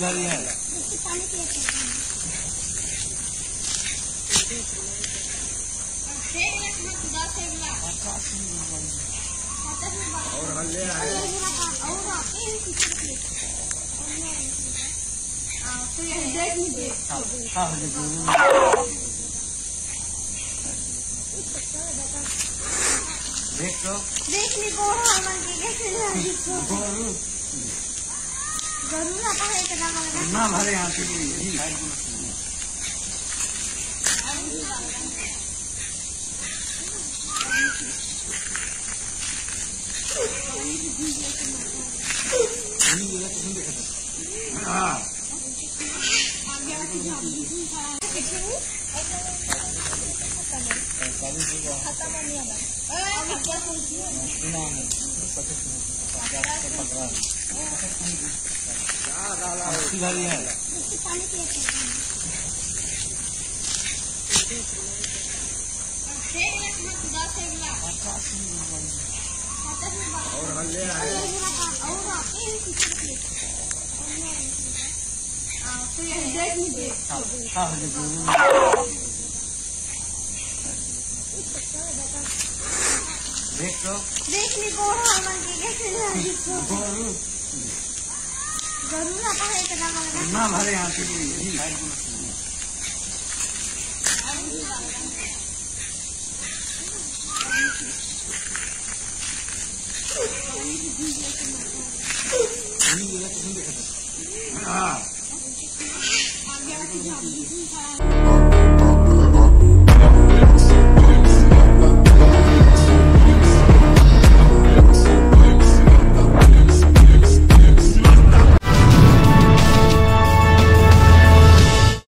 भारी है और हल्ले आए हाँ हाँ देख देख तो देखली गोहा म्हणजे घेतली गोरू ज़रूर आता हे कदा मला ना भरे यहाँ से भी को है। और हल्ले आए हाँ हाँ देख लो देख ली गोरा हमारे कैसे लगी गोरू ज़रूर आता है इतना वाला ना हमारे यहाँ से भी ये लग सुन देखा हाँ 一。